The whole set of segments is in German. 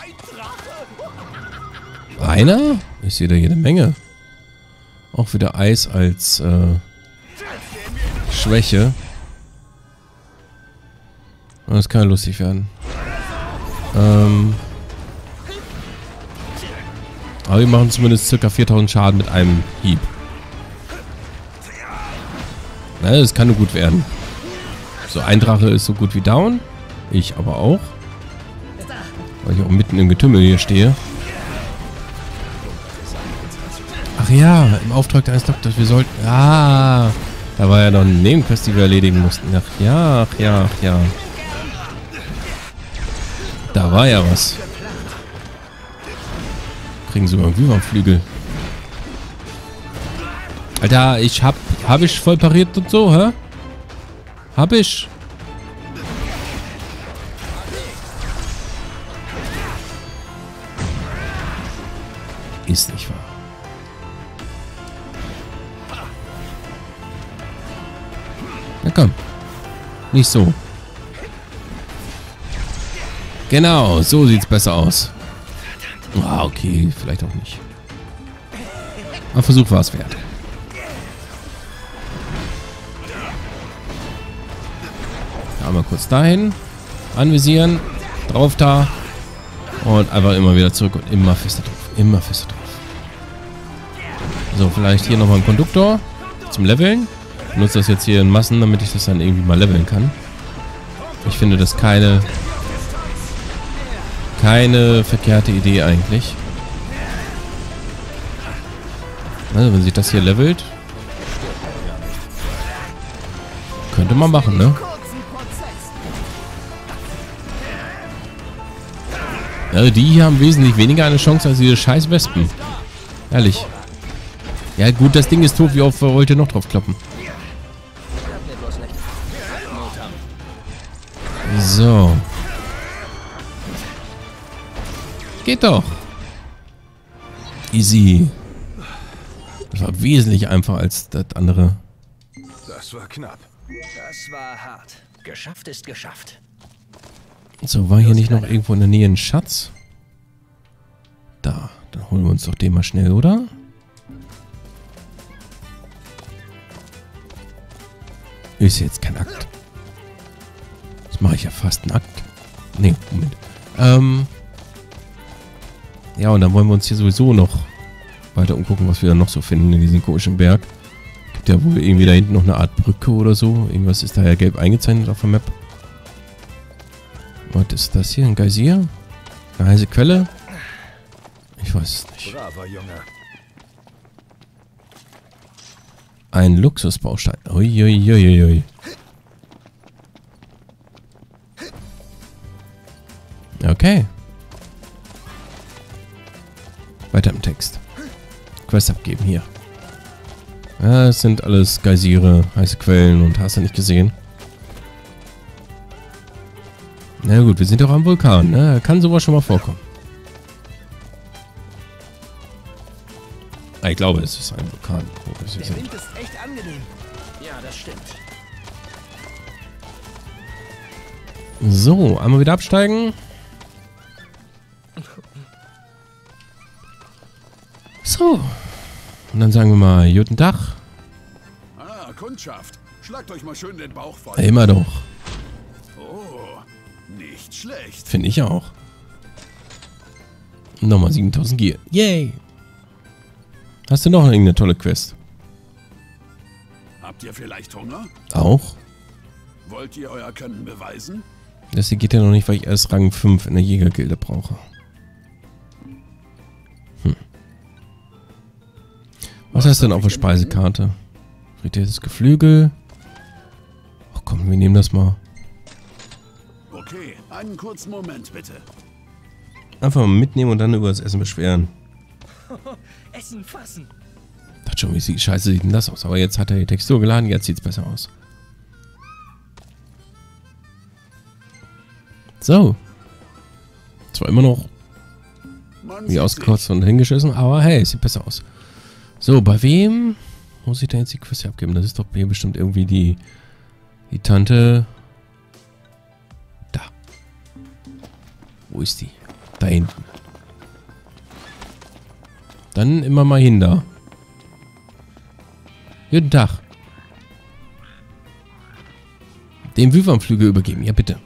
Ein Drache. Einer? Ich sehe da jede Menge. Auch wieder Eis als äh, Schwäche. Das kann ja lustig werden. Ähm, aber wir machen zumindest ca. 4000 Schaden mit einem Hieb. Na, das kann nur gut werden. So, ein Drache ist so gut wie down. Ich aber auch. Weil ich auch mitten im Getümmel hier stehe. Ach ja, im Auftrag eines Doktors. Wir sollten... Ah, da war ja noch ein Nebenquest, die wir erledigen mussten. Ach ja, ach ja, ach ja. Da war ja was. Kriegen sogar irgendwie mal Flügel. Alter, ich hab... Hab ich voll pariert und so, hä? Hab ich. Ist nicht wahr. Na komm. Nicht so. Genau, so sieht's besser aus. Ah, okay, vielleicht auch nicht. Aber Versuch war es wert. Einmal kurz dahin. Anvisieren. Drauf da. Und einfach immer wieder zurück und immer fester drauf. Immer fester drauf. So, vielleicht hier nochmal ein Konduktor zum Leveln. Ich nutze das jetzt hier in Massen, damit ich das dann irgendwie mal leveln kann. Ich finde das keine keine verkehrte Idee eigentlich. Also wenn sich das hier levelt, könnte man machen, ne? Also die hier haben wesentlich weniger eine Chance als diese scheiß Wespen. Ehrlich. Ja gut, das Ding ist tot. Wie oft wollt ihr noch drauf kloppen? So. Geht doch. Easy. Das war wesentlich einfacher als das andere. Das war knapp. Das war hart. Geschafft ist geschafft. So, war hier nicht noch irgendwo in der Nähe ein Schatz? Da, dann holen wir uns doch den mal schnell, oder? Ist jetzt kein Akt. Das mache ich ja fast einen Akt. Nee, Moment. Ähm. Ja, und dann wollen wir uns hier sowieso noch weiter umgucken, was wir dann noch so finden in diesem komischen Berg. Gibt ja wohl irgendwie da hinten noch eine Art Brücke oder so. Irgendwas ist da ja gelb eingezeichnet auf der Map. Was ist das hier? Ein Geysir? Eine heiße Quelle? Ich weiß es nicht. Braver Junge. Ein Luxusbaustein. Uiuiuiui. Okay. Weiter im Text. Quest abgeben hier. Ja, es sind alles Geysire, heiße Quellen und hast du nicht gesehen. Na gut, wir sind doch am Vulkan, ne? Kann sowas schon mal vorkommen. Ich glaube, es ist ein Vulkan. Der. Wind ist echt angenehm. Ja, das stimmt. So, einmal wieder absteigen. So. Und dann sagen wir mal, guten Tag. Ah, Kundschaft. Schlagt euch mal schön den Bauch voll. Immer doch. Oh, nicht schlecht. Finde ich auch. Nochmal 7000 Gier. Yay. Hast du noch irgendeine tolle Quest? Habt ihr vielleicht Hunger? Auch? Wollt ihr euer Können beweisen? Das hier geht ja noch nicht, weil ich erst Rang 5 in der Jägergilde brauche. Hm. Was heißt denn auf der Speisekarte? Frittiertes Geflügel. Ach komm, wir nehmen das mal. Okay, einen kurzen Moment bitte. Einfach mal mitnehmen und dann über das Essen beschweren. Essen fassen. Dachte schon, wie sieht, scheiße sieht denn das aus? Aber jetzt hat er die Textur geladen, jetzt sieht's besser aus. So. Zwar immer noch wie sieht ausgekotzt und hingeschissen, aber hey, es sieht besser aus. So, bei wem muss ich denn jetzt die Quest abgeben? Das ist doch hier bestimmt irgendwie die, die Tante. Da. Wo ist die? Da hinten. Dann immer mal hin da. Guten Tag. Den Wyvernflügel übergeben. Ja, bitte.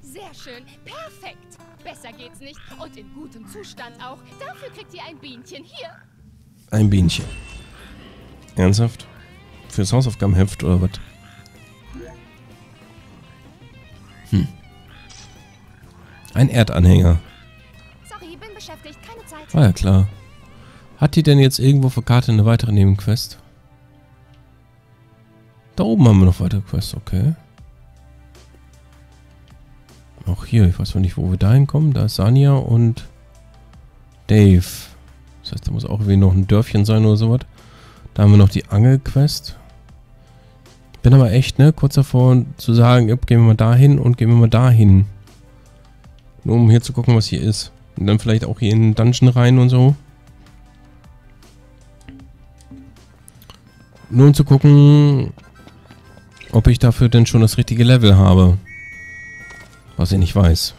Sehr schön. Perfekt. Besser geht's nicht. Und in gutem Zustand auch. Dafür kriegt ihr ein Bienchen. Hier. Ein Bienchen. Ernsthaft? Fürs Hausaufgabenheft oder was? Hm. Ein Erdanhänger. War ja klar. Hat die denn jetzt irgendwo auf der Karte eine weitere Nebenquest? Da oben haben wir noch weitere Quests, okay. Auch hier, ich weiß zwar nicht, wo wir da hinkommen. Da ist Sanja und Dave. Das heißt, da muss auch irgendwie noch ein Dörfchen sein oder sowas. Da haben wir noch die Angelquest. Bin aber echt, ne, kurz davor zu sagen, gehen wir mal dahin und gehen wir mal dahin. Nur um hier zu gucken, was hier ist. Und dann vielleicht auch hier in den Dungeon rein und so. Nur um zu gucken, ob ich dafür denn schon das richtige Level habe. Was ich nicht weiß.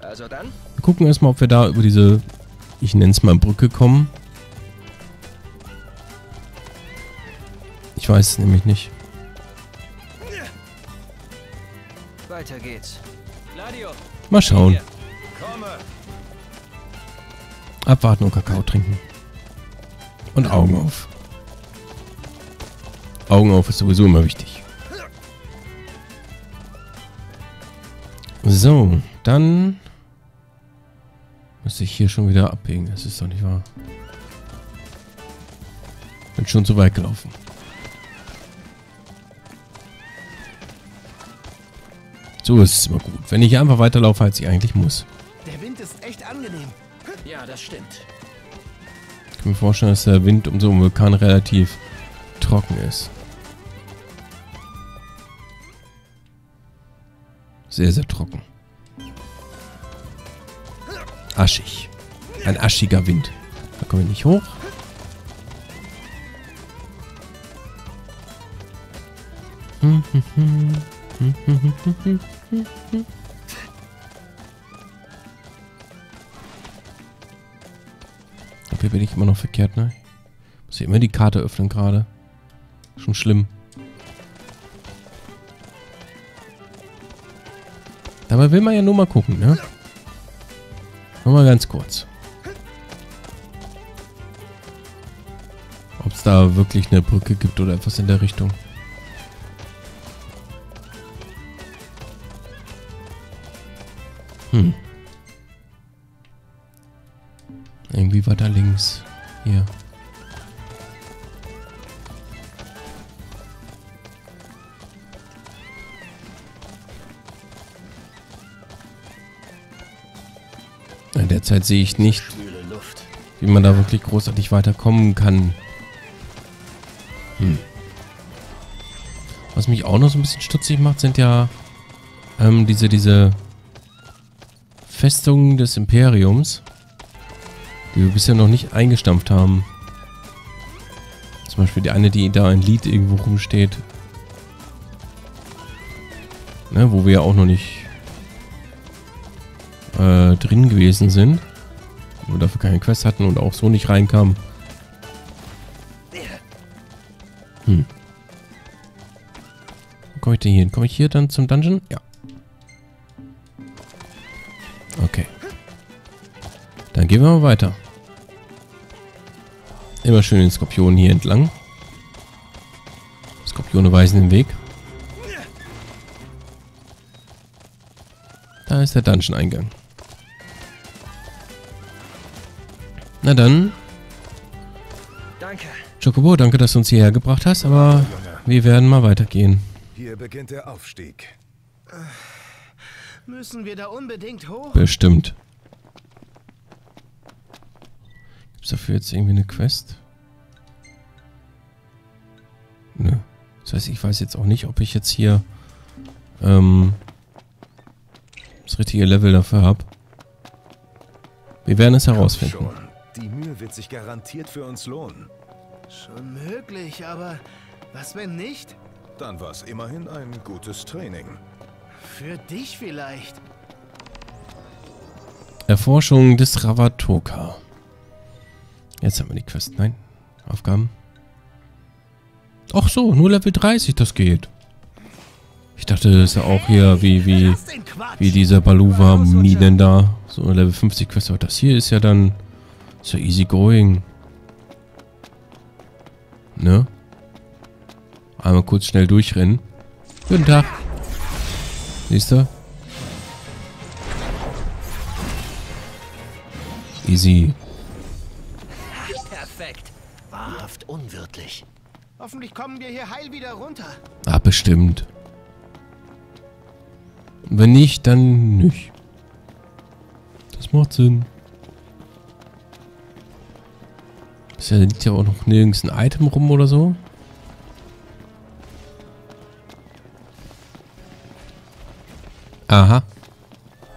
Also dann? Wir gucken erstmal, ob wir da über diese, ich nenne es mal Brücke kommen. Ich weiß es nämlich nicht. Weiter geht's. Mal schauen. Abwarten und Kakao trinken. Und Augen auf. Augen auf ist sowieso immer wichtig. So, dann muss ich hier schon wieder abbiegen. Das ist doch nicht wahr. Bin schon zu weit gelaufen. So ist es immer gut. Wenn ich einfach weiterlaufe, als ich eigentlich muss. Ist echt angenehm. Ja, das stimmt. Ich kann mir vorstellen, dass der Wind um so einen Vulkan relativ trocken ist. Sehr, sehr trocken. Aschig. Ein aschiger Wind. Da kommen wir nicht hoch. Ich glaube, hier bin ich immer noch verkehrt, ne? Muss hier immer die Karte öffnen gerade. Schon schlimm. Dabei will man ja nur mal gucken, ne? Nur mal ganz kurz. Ob es da wirklich eine Brücke gibt oder etwas in der Richtung. Hm. Irgendwie war da links. Hier. In der Zeit sehe ich nicht, wie man da wirklich großartig weiterkommen kann. Hm. Was mich auch noch so ein bisschen stutzig macht, sind ja ähm, diese, diese Festungen des Imperiums, die wir bisher noch nicht eingestampft haben. Zum Beispiel die eine, die da ein Lied irgendwo rumsteht. Ne, wo wir ja auch noch nicht äh, drin gewesen sind. Wo wir dafür keine Quest hatten und auch so nicht reinkamen. Hm. Wo komme ich denn hier hin? Komme ich hier dann zum Dungeon? Ja. Okay. Dann gehen wir mal weiter. Immer schön den Skorpion hier entlang. Skorpione weisen den Weg. Da ist der Dungeon-Eingang. Na dann, Danke. Chocobo, danke, dass du uns hierher gebracht hast, aber wir werden mal weitergehen. Hier beginnt der Aufstieg. Müssen wir da unbedingt hoch? Bestimmt. Dafür jetzt irgendwie eine Quest? Nö. Das heißt, ich weiß jetzt auch nicht, ob ich jetzt hier ähm, das richtige Level dafür habe. Wir werden es herausfinden. Schon. Die Mühe wird sich garantiert für uns lohnen. Schon möglich, aber was wenn nicht? Dann war es immerhin ein gutes Training. Für dich vielleicht. Erforschung des Ravatoka. Jetzt haben wir die Quest. Nein. Aufgaben. Ach so, nur Level 30, das geht. Ich dachte, das ist ja auch hier wie, wie, wie dieser Baluva-Minen da. So eine Level 50 Quest. Aber das hier ist ja dann so easy going. Ne? Einmal kurz schnell durchrennen. Guten Tag. Du? Easy. Unwirtlich. Hoffentlich kommen wir hier heil wieder runter. Ah, bestimmt. Wenn nicht, dann nicht. Das macht Sinn. Bisher liegt ja auch noch nirgends ein Item rum oder so. Aha.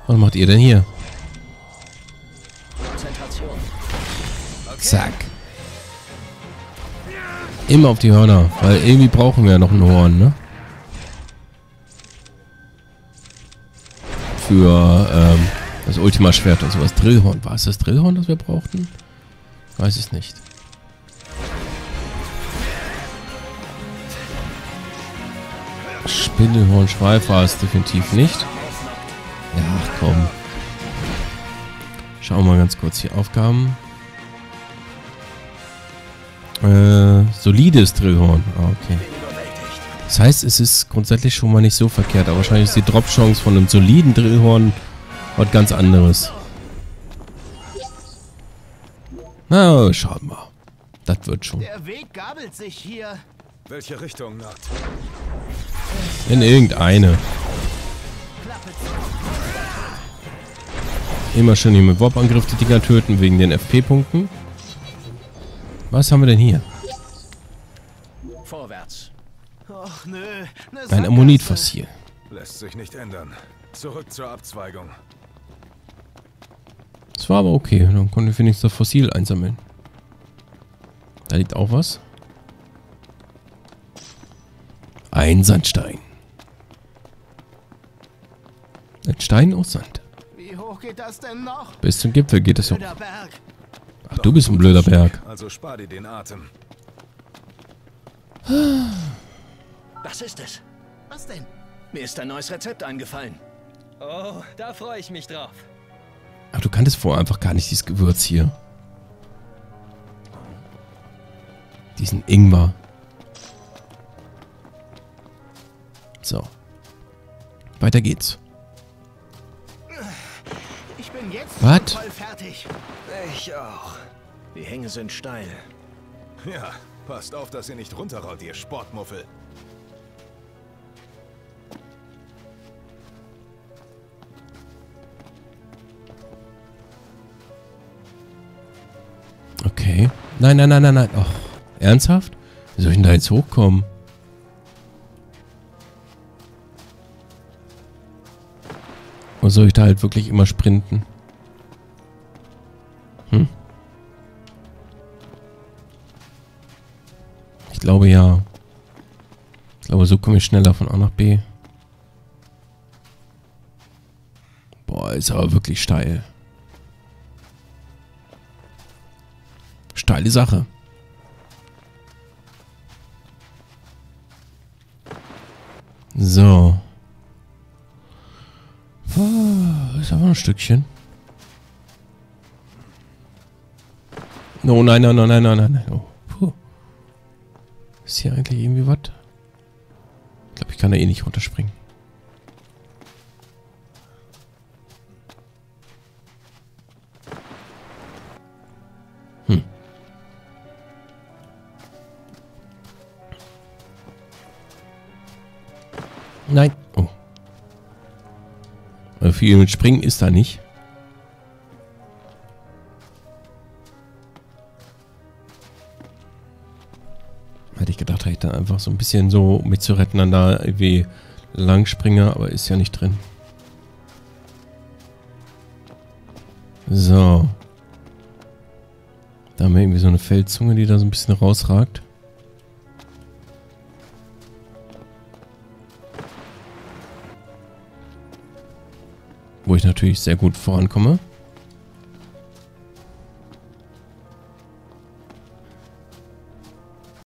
Was macht ihr denn hier? Immer auf die Hörner, weil irgendwie brauchen wir ja noch ein Horn, ne? Für ähm, das Ultima-Schwert und sowas. Drillhorn. War es das Drillhorn, das wir brauchten? Weiß es nicht. Spindelhorn Schweif war es definitiv nicht. Ja, komm. Schauen wir mal ganz kurz hier. Aufgaben. Äh, solides Drillhorn. Ah, okay. Das heißt, es ist grundsätzlich schon mal nicht so verkehrt, aber wahrscheinlich ist die Drop-Chance von einem soliden Drillhorn was ganz anderes. Na, schauen wir. Das wird schon. Der Weg gabelt sich hier. Welche Richtung, Nacht? In irgendeine. Immer schön hier mit Warp-Angriff die Dinger töten, wegen den FP-Punkten. Was haben wir denn hier? Vorwärts. Och nö. Ne Ein. Ammonitfossil. Lässt sich nicht ändern. Zurück zur Abzweigung. Das war aber okay. Dann konnten wir wenigstens das Fossil einsammeln. Da liegt auch was. Ein Sandstein. Ein Stein aus Sand. Wie hoch geht das denn noch? Bis zum Gipfel geht es hoch. Ach, du bist ein blöder Berg. Also spar dir den Atem. Was ist es? Was denn? Mir ist ein neues Rezept eingefallen. Oh, da freue ich mich drauf. Ach, du kanntest vorher einfach gar nicht dieses Gewürz hier. Diesen Ingwer. So. Weiter geht's. Ich bin jetzt Was? voll fertig. Ich auch. Die Hänge sind steil. Ja, passt auf, dass ihr nicht runterrollt, ihr Sportmuffel. Nein, nein, nein, nein, nein. Och, ernsthaft? Wie soll ich denn da jetzt hochkommen? Oder soll ich da halt wirklich immer sprinten? Hm. Ich glaube ja. Ich glaube, so komme ich schneller von A nach B. Boah, ist aber wirklich steil. Steile Sache. So. Ah, Ist aber ein Stückchen. Oh nein, nein, nein, nein, nein, nein. Oh. Ist hier eigentlich irgendwie was? Ich glaube, ich kann da eh nicht runterspringen. Viel mit Springen ist da nicht. Hätte ich gedacht, hätte ich dann einfach so ein bisschen so mitzuretten an da irgendwie lang springe, aber ist ja nicht drin. So. Da haben wir irgendwie so eine Feldzunge, die da so ein bisschen rausragt. Wo ich natürlich sehr gut vorankomme.